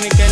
ni que